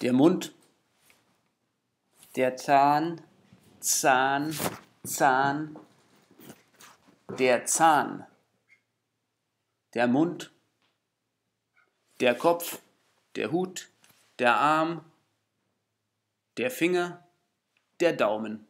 der Mund, der Zahn, Zahn, Zahn, der Zahn, der Mund, der Kopf, der Hut, der Arm, der Finger, der Daumen.